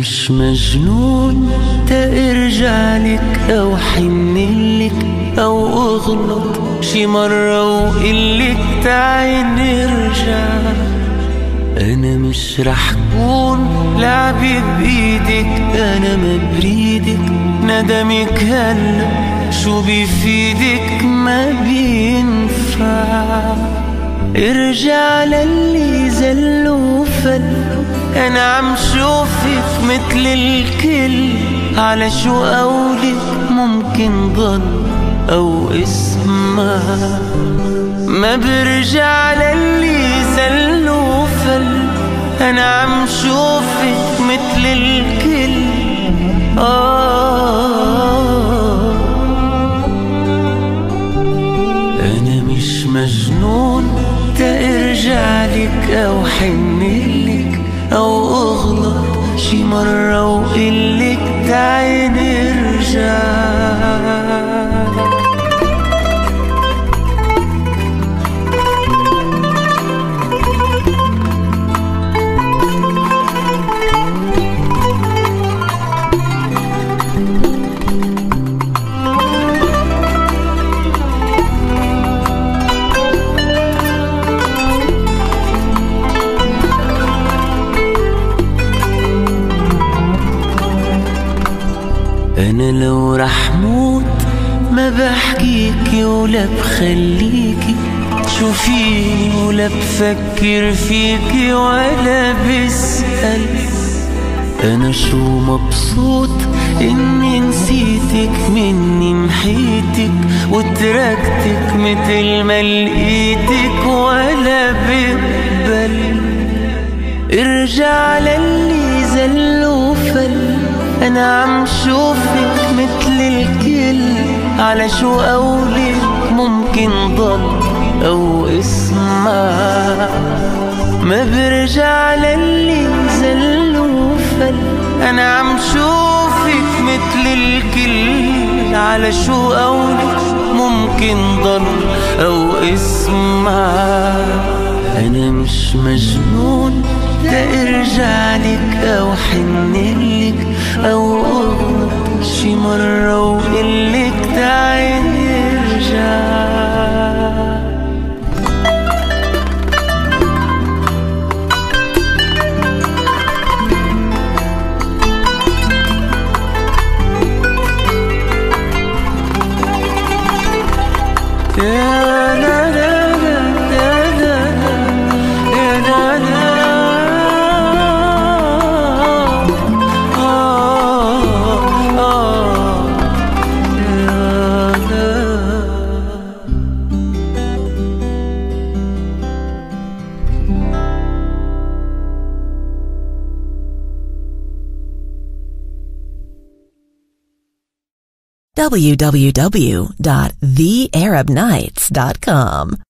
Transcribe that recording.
مش مجنون تا ارجع لك أو حن اللي أغلط شي مرة وقلك تعي نرجع أنا مش رح كون لعبي بإيدك أنا ما بريدك. ندمك هلا شو بيفيدك ما بينفع. ارجع للي زل وفل أنا عم شوفك مثل الكل. على شو قولك ممكن ضل؟ أو اسمع ما برجع للي زل وفل أنا عم شوفك مثل الكل. آه. أنا مش مجنون ترجع لك أو حنلك أو أغلط. شي مرة وقلك تعي أنا لو رح موت ما بحكيكي ولا بخليكي. تشوفيني ولا بفكر فيكي ولا بسأل. أنا شو مبسوط إني نسيتك مني محيتك وتركتك مثل ما لقيتك ولا بقبل. ارجع للي زل وفل. أنا عم شوفك مثل الكل على شو قولك ممكن ضل أو اسمع. ما برجع للي زل وفل أنا عم شوفك مثل الكل على شو قولك ممكن ضل أو اسمع. أنا مش مجنون ترجع لك أو حنلك أو اغلط شي مرة www.thearabnights.com